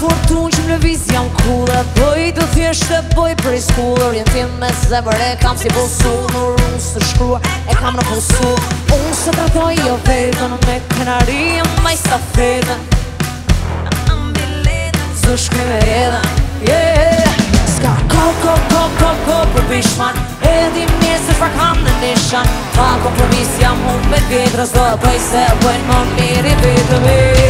fortunë që më lëviz jam kula Poj të thjeshtë të poj për i skullë Rjen tim me zemër e kam si bosu Në rrungë së shkrua e kam në bosu Unë së të ratoj jo vetën Me kënari e maj së fetën Së shkrim e edhe Ska ko ko ko ko ko për bishman E di se shpa kam në nishan Fa ko për bishman Më të vitrës do e pëjse Pojnë më në mirë i vitrë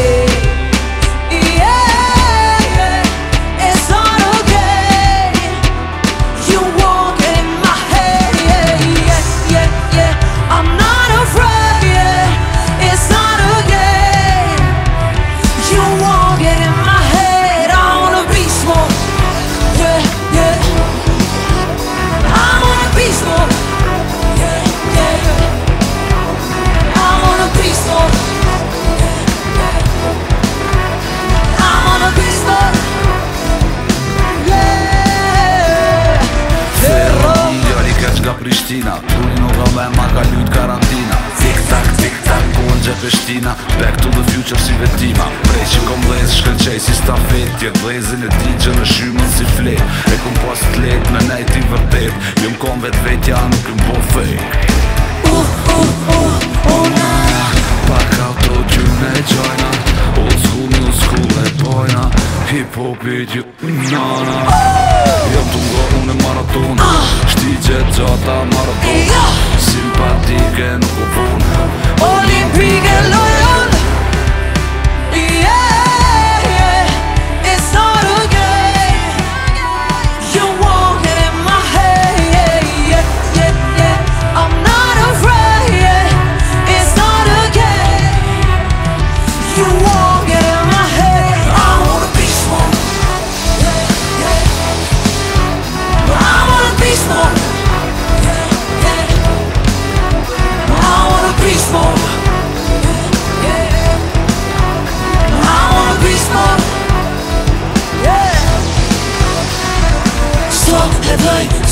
Prishtina Tuni në vëllë ma ka lujt karantina Tik tak, tik tak, ku në gjep e Back to the future si vetima Prej që kom lezë shkën qej si stafet Jët lezën e ti që në shymën si flet E ku pas të let me nejt i vërtet Jëm kom vet vetja, nuk në po fake Uh, uh, uh, oh na Pak auto që e gjojna Old school, new school e pojna Hip hop video, na na Uh, uh, uh, oh na tota mortuu Simpatia nukuvuun Olin piikellä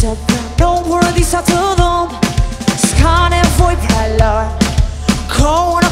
Să dăm un disatudum Scane voi pe lor Cu un